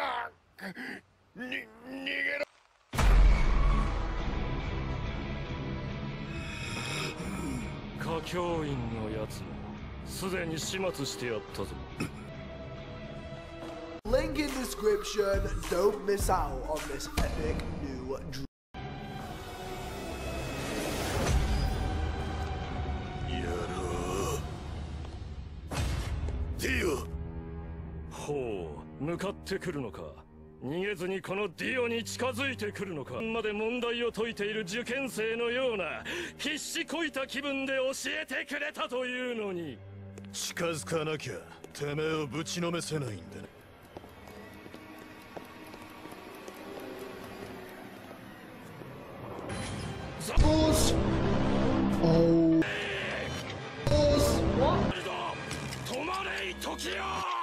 らに逃げろ歌教員のやつもすでに始末してやったぞ Link in description. Don't miss out on this epic new. drama. やろうディオほう向かってくるのか。逃げずにこのディオに近づいてくるのか。まで問題を解いている受験生のような必死こいた気分で教えてくれたというのに。近づかなきゃてめえをぶちのめせないんだねザボース。おお止まれい時よ